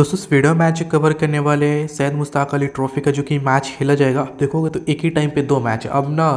दोस्तों इस video match cover करने वाले सैद मुश्ताक अली ट्रॉफी का जो कि मैच खेला जाएगा देखोगे तो एक ही टाइम पे दो मैच अब ना,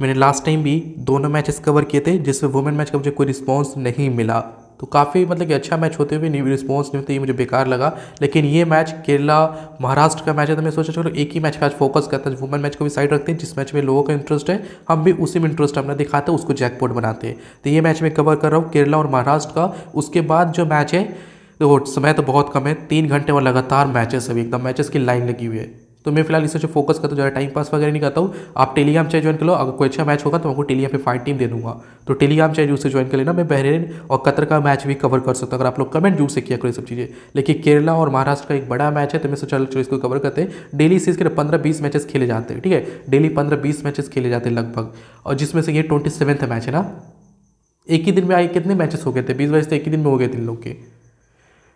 मैंने लास्ट टाइम भी दोनों मैचेस कवर किए थे, जिसमें वुमेन मैच का मुझे कोई रिस्पांस नहीं मिला। तो काफ़ी मतलब कि अच्छा मैच होते हुए नहीं रिस्पॉन्स नहीं होते, ये मुझे बेकार लगा। लेकिन ये मैच केरला, महाराष्ट्र का मैच है तो मैं सोचा चलो एक ही मैच पे आज फोकस करता है। वुमेन मैच को भी साइड रखते हैं, जिस मैच में लोगों का इंटरेस्ट है, हम भी उसी में इंटरेस्ट अपना दिखाते हैं, उसको जैकपोट बनाते हैं। तो ये मैच मैं कवर कर रहा हूँ, केरला और महाराष्ट्र का। उसके बाद जो मैच है देखो, समय तो बहुत कम है, तीन घंटे में लगातार मैचेस अभी एकदम मैचेस की लाइन लगी हुई है। तो मैं फ़िलहाल इसे जो फोकस करता हूँ, ज़्यादा टाइम पास वगैरह नहीं करता हूँ। आप टेलीग्राम चाहे ज्वाइन कर लो, अगर कोई अच्छा मैच होगा तो आपको टेलीग्राम पे फाइट टीम दे दूँगा। तो टेलीग्राम चाहे से ज्वाइन कर लेना, मैं बहरीन और कतर का मैच भी कवर कर सकता हूँ, अगर आप लोग कमेंट जूर से किया करो सब चीज़ें। लेकिन केरला और महाराष्ट्र का एक बड़ा मैच है तो मैं सोचा चलो इसको कवर करते हैं। डेली सीज के पंद्रह बीस मैचेस खेले जाते हैं, ठीक है? डेली पंद्रह बीस मैचेस खेले जाते हैं लगभग। और जिसमें से ये ट्वेंटी मैच है ना? एक ही दिन में आए कितने मैचेस हो गए थे? बीस बाईस तो एक ही दिन में हो गए थे इन लोग के।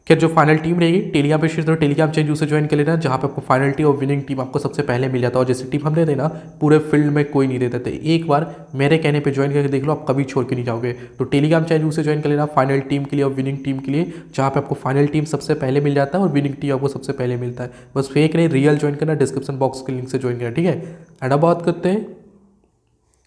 क्या जो फाइनल टीम रहेगी टेलीग्राम पे शेयर टेलीग्राम चेंज उसे ज्वाइन कर लेना, जहाँ पे आपको फाइनल टीम और विनिंग टीम आपको सबसे पहले मिल जाता है। और जैसे टीम हम देते ना पूरे फ़ील्ड में कोई नहीं देते थे। एक बार मेरे कहने पे ज्वाइन करके देख लो, आप कभी छोड़ के नहीं जाओगे। तो टेलीग्राम चेंज उसे ज्वाइन कर लेना फाइनल टीम के लिए और विनिंग टीम के लिए, जहाँ पे आपको फाइनल टीम सबसे पहले मिल जाता है और विनिंग टीम आपको सबसे पहले मिलता है। बस फेक नहीं रियल ज्वाइन करना डिस्क्रिप्शन बॉक्स के लिंक से ज्वाइन करना, ठीक है? एंड अब बात करते हैं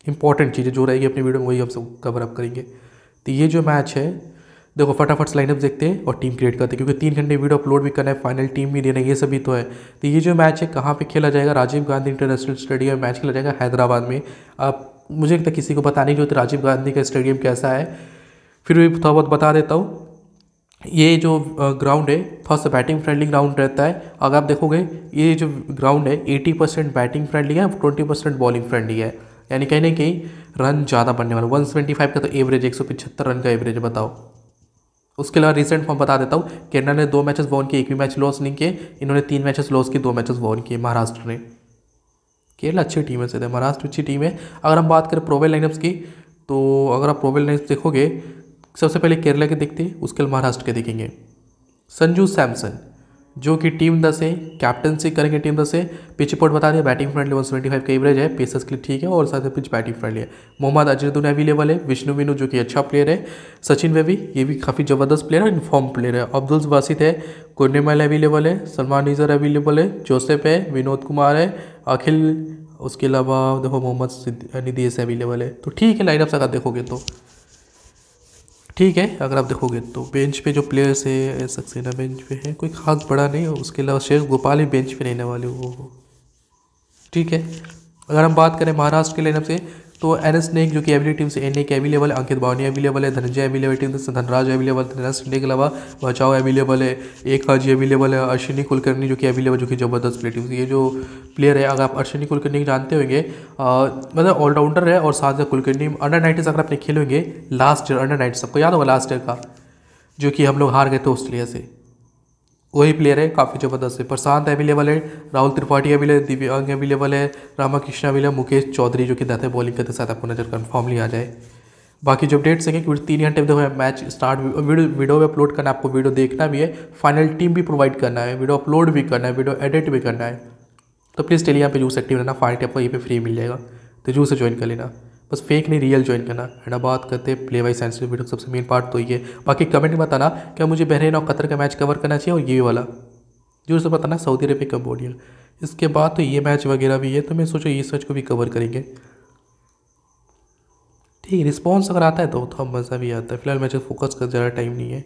इंपॉर्टेंट चीज़ें जो रहेगी अपनी वीडियो में, वही हम सब कवर अप करेंगे। तो ये जो मैच है देखो, फटाफट लाइनअप देखते हैं और टीम क्रिएट करते हैं, क्योंकि तीन घंटे वीडियो अपलोड भी करना है फाइनल टीम भी देना है, ये सभी तो है। तो ये जो मैच है, कहाँ पे खेला जाएगा? Rajiv Gandhi international stadium match खेला जाएगा हैदराबाद में। अब मुझे लगता किसी को पता नहीं जो राजीव गांधी का स्टेडियम कैसा है। फिर भी थोड़ा बहुत बता देता हूँ। ये जो ग्राउंड है थोड़ा सा बैटिंग फ्रेंडली ग्राउंड रहता है। अगर आप देखोगे, ये जो ग्राउंड है 80 परसेंट बैटिंग फ्रेंडली है 20 परसेंट बॉलिंग फ्रेंडली है। यानी कहीं ना कहीं रन ज़्यादा बनने वाला वन का तो एवरेज एक रन का एवरेज बताओ। उसके अलावा रिसेंट फॉर्म बता देता हूँ केरला ने दो मैचेस वॉन किए, एक भी मैच लॉस नहीं किए, इन्होंने तीन मैचेस लॉस किए, दो मैचेस वॉन किए महाराष्ट्र ने। केरला अच्छी टीम है सीधे महाराष्ट्र अच्छी टीम है। अगर हम बात करें प्रोवेल लाइनअप्स की तो अगर आप प्रोवेल लाइनअप्स देखोगे, सबसे पहले केरला के देखते हैं, उसके बाद महाराष्ट्र के देखेंगे। संजू सैमसन जो कि टीम दस है कैप्टनसी करेंगे टीम दस से। पिच रिपोर्ट बता दिया batting friendly one seventy five का एवरेज है पेसर्स के लिए ठीक है, और साथ ही पिच बैटिंग फ्रेंडली है। मोहम्मद अजरुद्दीन अवेलेबल है, विष्णु विनु जो कि अच्छा प्लेयर है। सचिन वेवी ये भी काफ़ी ज़बरदस्त प्लेयर है इन्फॉर्म प्लेयर है। अब्दुल बासित है, कुर्निमल अवेलेबल है, सलमान निजर अवेलेबल है, जोसेफ है, विनोद कुमार है, अखिल, उसके अलावा देखो मोहम्मद निदेश अवेलेबल है। तो ठीक है लाइनअप अगर देखोगे तो। ठीक है, अगर आप देखोगे तो बेंच पे जो प्लेयर्स है सक्सेना बेंच पे है, कोई खास बड़ा नहीं, उसके अलावा शेर गोपाल ही बेंच पे रहने वाले वो ठीक है, अगर हम बात करें महाराष्ट्र के लाइनअप से तो एन एस नेक जो कि एवली टीम से एन ए के अवेलेबल है, अंकित बावनी अवेलेबल है, धनंजय अवेलेबल टीम से धनराज अवेलेबल है संडे के अलावा बचाओ अवेलेबल है एक हाजी अवेलेबल है अश्विनी कुलकर्णी जो कि अवेलेबल जो कि ज़बरदस्त प्लेयर टीम ये जो प्लेयर है, अगर आप अश्विनी कुलकर्णी जानते होंगे मतलब ऑलराउंडर है और साथ में कुलकर्णी अंडर नाइन्टीज अगर अपने खेलेंगे लास्ट ईयर अंडर नाइन्टी सबको याद होगा लास्ट ईयर का, जो कि हम लोग हार गए थे ऑस्ट्रेलिया से। वही प्लेयर है, काफ़ी ज़बरदस्त है। प्रशांत अवेलेबल है, राहुल त्रिपाठी अवेलेबल है दिव्यांग अवेलेबल है रामा रामाकृष्ण अवेलेबल मुकेश चौधरी जो कि दाते बॉलिंग करते साथ आपको नज़र कन्फर्मली आ जाए। बाकी जो अपडेट्स हैं कि तीन घंटे में मैच स्टार्ट वीडियो में अपलोड करना है, आपको वीडियो देखना भी है फाइनल टीम भी प्रोवाइड करना है वीडियो अपलोड भी करना है वीडियो एडिट भी करना है। तो प्लीज़ टेलीग्राम पे जूस एक्टिव रहना फाइनल आपको यहीं पे फ्री मिल जाएगा। तो जूस से ज्वाइन कर लेना। बस फेक नहीं रियल ज्वाइन करना। है ना बात करते हैं प्ले बाई साइंस वीडियो सबसे मेन पार्ट तो ये। बाकी कमेंट में बताना, क्या मुझे बहरीन और कतर का मैच कवर करना चाहिए और ये वाला? जो से बताना सऊदी अरबिया कम्बोडिया इसके बाद तो ये मैच वगैरह भी है तो मैं सोचो ये मैच को भी कवर करेंगे। ठीक है रिस्पॉन्स अगर आता है तो थोड़ा मज़ा भी आता है। फ़िलहाल मैच फोकस कर, ज़्यादा टाइम नहीं है।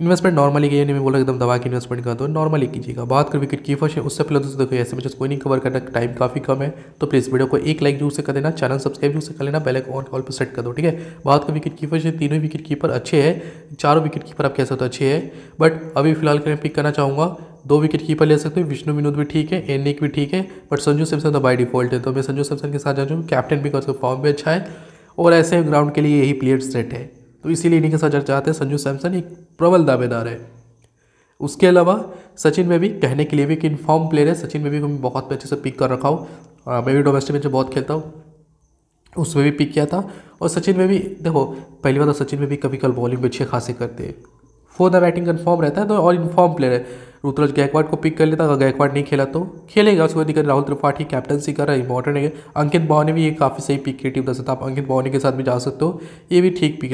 इन्वेस्टमेंट नॉर्मली ये नहीं बोला एकदम दबा के इन्वेस्टमेंट कर दो नॉर्मली कीजिएगा। बात कर विकेट कीपर है, उससे पहले दोस्तों देखो, ऐसे मैचेस कोई नहीं कवर करना टाइम काफ़ी कम है तो प्लीज़ वीडियो को एक लाइक ज़रूर से कर देना चैनल सब्सक्राइब ज़रूर से कर लेना पहले ऑन कॉल पर सेट कर दो, ठीक है? बात कर विकेट कीपर से तीनों विकेट कीपर अच्छे हैं, चारों विकेट कीपर आप कह सकते हो अच्छे हैं बट अभी फ़िलहाल मैं पिक करना चाहूँगा। दो विकेट कीपर ले सकते हो, विष्णु विनोद भी ठीक है एनिक भी ठीक है बट संजू सैमसन तो बाई डिफ़ॉल्ट है तो मैं संजू सैमसन के साथ जा जाऊँ कैप्टन भी कर सकता फॉर्म भी अच्छा है, और ऐसे ग्राउंड के लिए यही प्लेयर सेट है। तो इसीलिए इन्हीं के साथ चाहते हैं। संजू सैमसन एक प्रबल दावेदार है। उसके अलावा सचिन में भी कहने के लिए भी एक इनफॉर्म प्लेयर है। सचिन में भी मैं बहुत अच्छे से पिक कर रखा हूँ। मैं भी डोमेस्टिक में बहुत खेलता हूँ। उसमें भी पिक किया था। और सचिन में भी, देखो, पहली बार तो सचिन में भी कभी कल बॉलिंग भी अच्छे खासे करते हैं। फोर द बैटिंग कन्फर्म रहता है तो और इनफॉर्म प्लेयर है। ऋतुराज गायकवाड़ को पिक कर लेता अगर गायकवाड़ नहीं खेला तो खेलेगा, उसको दिक्कत राहुल त्रिपाठी कैप्टनसी कर रहा है। इंपॉर्टेंट है अंकित भावने भी ये काफ़ी सही पिक की टीम दस सकता आप अंकित भावने के साथ भी जा सकते हो। ये भी ठीक पिक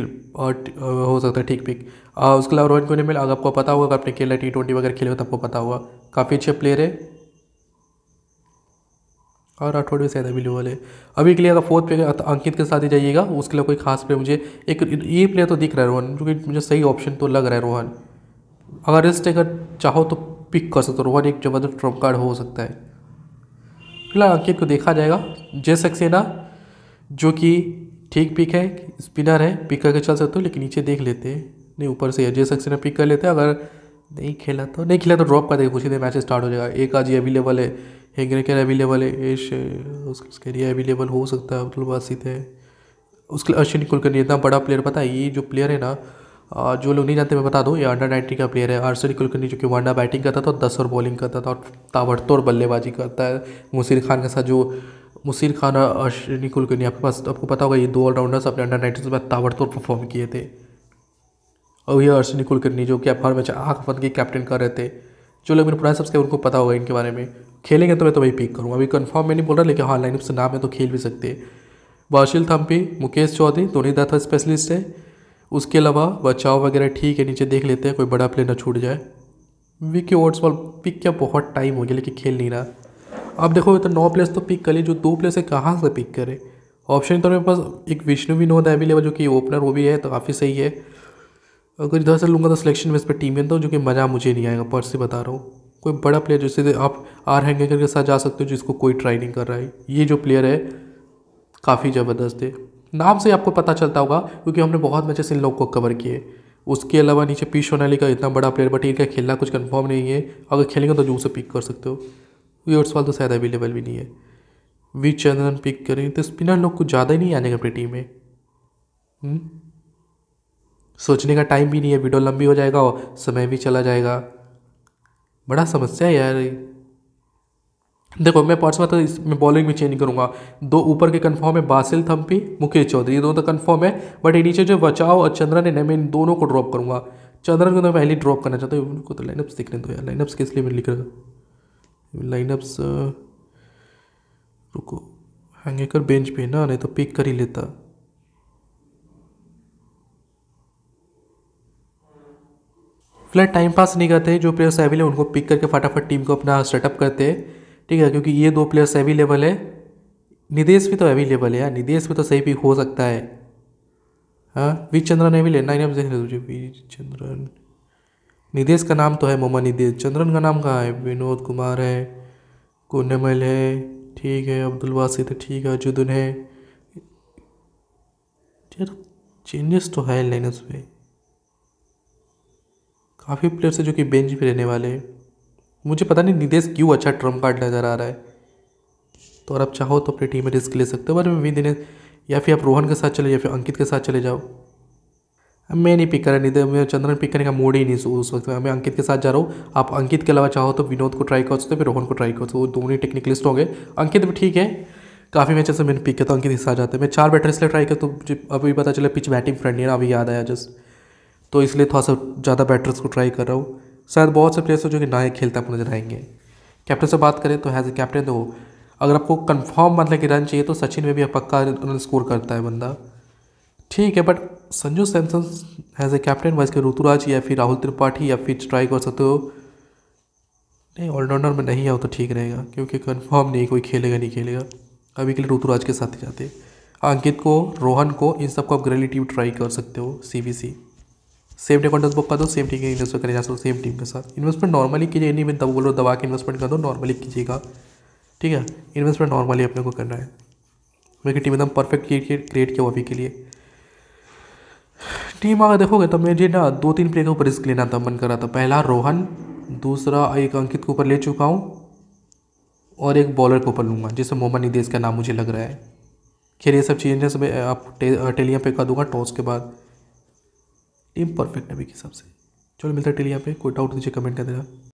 हो सकता है ठीक पिक उसके अलावा रोहन को नहीं मिला अगर आपको पता होगा अगर आपने खेला टी ट्वेंटी वगैरह खेले तो आपको पता होगा। काफ़ी अच्छे प्लेयर है। और राठौड़ भी शायद अवेलेबल है अभी के लिए अगर फोर्थ पे अंकित के साथ ही जाइएगा, उसके लिए कोई खास प्लेयर मुझे एक, ये प्लेयर तो दिख रहा है रोहन क्योंकि मुझे सही ऑप्शन तो लग रहा है रोहन। अगर रिस्ट अगर चाहो तो पिक कर सकते हो, रोहन एक ज़बरदस्त ट्रंप कार्ड हो सकता है। फ़िलहाल अंकित को देखा जाएगा। जय सक्सेना, जो कि ठीक पिक है स्पिनर है पिक करके चल सकते हो, लेकिन नीचे देख लेते हैं। नहीं, ऊपर से जय सक्सेना पिक कर लेते हैं। अगर नहीं खेला तो नहीं खेला तो ड्रॉप कर देगा, कुछ ही देर मैच स्टार्ट हो जाएगा। एक आज ये अवेलेबल है हेगरेकर अवेलेबल है एश उसके लिए अवेलेबल हो सकता है, अब्दुल बासित है। उसके लिए अश्विनी कुलकर्णी, इतना बड़ा प्लेयर पता है, ये जो प्लेयर है ना जो लोग नहीं जानते, मैं बता दूँ, ये अंडर नाइन्टी का प्लेयर है। अर्शनी कुलकर्णी, जो कि वनडा बैटिंग करता था, और दस और बॉलिंग करता था, और ताबड़तोड़ बल्लेबाजी करता है। मुसीर खान के साथ जो, मुसीर खान और अश्विनी कुलकर्णी, आपके पास, आपको पता होगा, ये दो ऑलराउंडर्स अपने अंडर नाइन्टी में ताबड़तोड़ परफॉर्म किए थे। और ये अश्विनी कुलकर्णी, जो कि आप हर मैच आँख बंद के कैप्टन कर रहे थे। जो लोग मेरे पुराने सबसे उनको पता होगा इनके बारे में। खेलेंगे तो मैं तो वही पिक करूँगा। अभी कन्फर्म मैं नहीं बोल रहा, लेकिन हाँ लाइनअप से नाम है तो खेल भी सकते हैं। वाशिल थम्पी, मुकेश चौधरी, धोनी दत्ता स्पेशलिस्ट है। उसके अलावा बचाव वगैरह ठीक है, नीचे देख लेते हैं, कोई बड़ा प्लेयर ना छूट जाए। विकी ओट्स बॉल पिक क्या बहुत टाइम हो गया, लेकिन खेल नहीं रहा। अब देखो तो नौ प्लेयर्स तो पिक कर लिए, जो दो प्लेयर्स है, कहाँ से पिक करे? ऑप्शन तो मेरे पास, एक विष्णु विनोद अवेलेबल जो कि ओपनर वो भी है तो काफ़ी सही है। अगर इधर से लूँगा तो सिलेक्शन में इस पर टीम है तो जो कि मज़ा मुझे नहीं आएगा पर से बता रहा हूँ। कोई बड़ा प्लेयर जैसे आप आर हैंगर के साथ जा सकते हो, जिसको कोई ट्राई नहीं कर रहा है। ये जो प्लेयर है, काफ़ी ज़बरदस्त है। नाम से आपको पता चलता होगा, क्योंकि हमने बहुत मैचेस इन लोग को कवर किए। उसके अलावा नीचे पी सोनाली का इतना बड़ा प्लेयर बट इनका खेलना कुछ कन्फर्म नहीं है। अगर खेलेंगे तो जो उसे पिक कर सकते हो। वीवर्स वाल तो शायद अवेलेबल भी नहीं है। वी चंद्रन पिक करें तो स्पिनर लोग कुछ ज़्यादा ही नहीं आने का अपनी टीम में। हम्म? सोचने का टाइम भी नहीं है वीडियो लंबी हो जाएगा और समय भी चला जाएगा। बड़ा समस्या है यार देखो, मैं में तो इसमें बॉलिंग में चेंज करूँगा। दो, ऊपर के कंफर्म है बासिल थम्पी मुकेश चौधरी ये दोनों तो कंफर्म है। बट ये नीचे जो बचाओ और चंद्रन है, मैं इन दोनों को ड्रॉप करूँगा। चंद्रन को तो मैं पहले ड्रॉप करना चाहता हूँ। उनको तो लाइनअप्स देखने दो यार। लाइनअप्स किस लिए मैं लिख रहा लाइनअप्स रुको। हैंगेकर बेंच पे ना, नहीं तो पिक कर ही लेता। फ़िलहाल टाइम पास नहीं करते जो प्लेयर्स अवेलेबल उनको पिक करके फटाफट टीम को अपना सेटअप करते हैं। ठीक है, क्योंकि ये दो प्लेयर्स अवेलेबल है। निदेश भी तो अवेलेबल है यार, निदेश भी तो सही पिक हो सकता है। हाँ वी चंद्रन अवेलेबल नाइन देख रहे वी चंद्रन निदेश का नाम तो है मोमा निदेश। चंद्रन का नाम कहाँ है? विनोद कुमार है कुन्नमल है, ठीक है, अब्दुल वासिद ठीक है अजुदन है। यार चेंजेस तो है लाइनस में काफ़ी प्लेयर्स है जो कि बेंच पे रहने वाले हैं। मुझे पता नहीं निदेश क्यों अच्छा ट्रंप कार्ड नज़र आ रहा है। तो और आप चाहो तो अपनी टीम में रिस्क ले सकते हो, पर मैं दिनेश, या फिर आप रोहन के साथ चले, या फिर अंकित के साथ चले जाओ। मैं नहीं पिक कर निदेश मैं चंद्रन पिक करने का मूड ही नहीं उस वक्त मैं। अंकित के साथ जा रहा हूँ, आप अंकित के अलावा चाहो तो विनोद को ट्राई कर सकते हो, फिर रोहन को ट्राई कर सकते हो दोनों ही टेक्निकलिस्ट होंगे। अंकित भी ठीक है, काफ़ी मैचेस से मैंने पिक किया तो अंकित साथ जाते हैं। मैं चार बैटर इसलिए ट्राई किया तो मुझे अभी पता चला पिच बैटिंग फ्रेंड नहीं ना, अभी याद आया जस्ट तो इसलिए थोड़ा सा ज़्यादा बैटर्स को ट्राई कर रहा हूँ। शायद बहुत से प्लेयर्स हो जो कि नए खेलते आपको नज़र आएँगे। कैप्टन से बात करें तो हैज़ ए कैप्टन तो अगर आपको कंफर्म मतलब कि रन चाहिए तो सचिन में भी पक्का रन स्कोर करता है बंदा। ठीक है but Sanju Samson has a captain vice के ऋतुराज या फिर राहुल त्रिपाठी या फिर ट्राई कर सकते हो। नहीं ऑलराउंडर में नहीं आओ तो ठीक रहेगा, क्योंकि कंफर्म नहीं, कोई खेलेगा, नहीं खेलेगा। अभी के लिए ऋतुराज के साथ ही जाते अंकित को, रोहन को, इन सबको आप रिलेटिव ट्राई कर सकते हो CBC same day contest book कर दो सेम टीम के इन्वेस्टमेंट करें जा सकते हो सेम टीम के साथ। इन्वेस्टमेंट नॉर्मली कीजिए, नहीं मैं बोलो दबा के इन्वेस्टमेंट कर दो नॉर्मली कीजिएगा। ठीक है? इन्वेस्टमेंट नॉर्मली अपने को करना है। मेरी टीम एकदम परफेक्ट क्रिएट किया अभी के लिए। टीम अगर देखोगे तो मुझे ना दो तीन प्लेयर के ऊपर रिस्क लेना था, मन कर रहा था। पहला रोहन, दूसरा एक अंकित के ऊपर ले चुका हूँ, और एक बॉलर के ऊपर लूँगा जिससे मोहम्मद निदेश का नाम मुझे लग रहा है। खैर, ये सब चीज़ें सब आप टेलिया पे कर दूँगा टॉस के बाद। टीम परफेक्ट है के हिसाब से। चलो मिलता है टेली यहाँ पे। कोई डाउट नीचे कमेंट कर देना।